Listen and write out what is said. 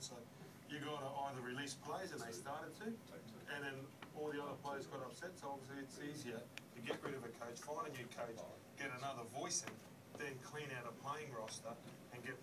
So you've got to either release players, and they started to, and then all the other players got upset. So obviously, it's easier to get rid of a coach, find a new coach, get another voice in, then clean out a playing roster and get